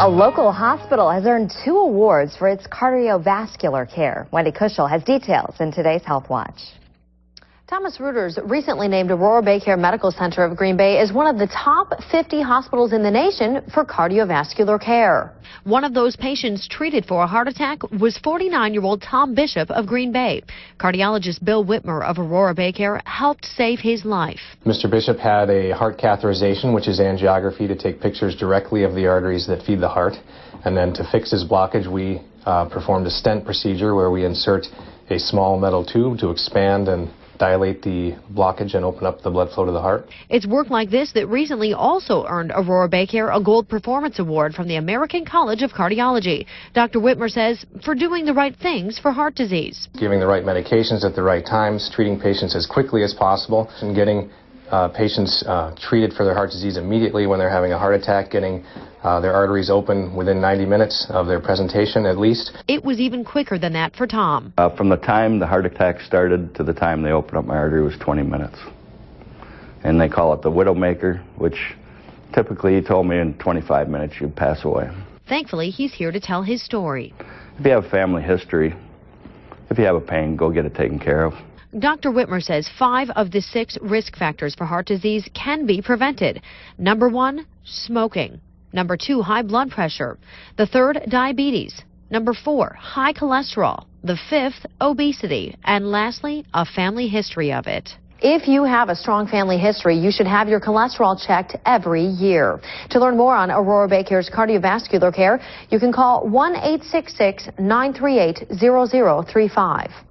A local hospital has earned two awards for its cardiovascular care. Wendy Kuschel has details in today's Health Watch. Thomson Reuters recently named Aurora Baycare Medical Center of Green Bay as one of the top 50 hospitals in the nation for cardiovascular care. One of those patients treated for a heart attack was 49-year-old Tom Bishop of Green Bay. Cardiologist Bill Witmer of Aurora Baycare helped save his life. Mr. Bishop had a heart catheterization, which is angiography to take pictures directly of the arteries that feed the heart. And then to fix his blockage, we uh, performed a stent procedure where we insert a small metal tube to expand and dilate the blockage and open up the blood flow to the heart. It's work like this that recently also earned Aurora Baycare a Gold Performance Award from the American College of Cardiology. Dr. Witmer says for doing the right things for heart disease. Giving the right medications at the right times, treating patients as quickly as possible, and getting uh, patients uh, treated for their heart disease immediately when they're having a heart attack, getting uh, their arteries open within 90 minutes of their presentation at least. It was even quicker than that for Tom. Uh, from the time the heart attack started to the time they opened up my artery was 20 minutes. And they call it the widowmaker, which typically he told me in 25 minutes you'd pass away. Thankfully, he's here to tell his story. If you have a family history, if you have a pain, go get it taken care of. Dr. Witmer says five of the six risk factors for heart disease can be prevented. Number one, smoking. Number two, high blood pressure. The third, diabetes. Number four, high cholesterol. The fifth, obesity. And lastly, a family history of it. If you have a strong family history, you should have your cholesterol checked every year. To learn more on Aurora Baycare's cardiovascular care, you can call 1 866 938 0035.